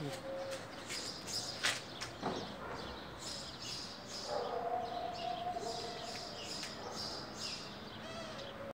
嗯。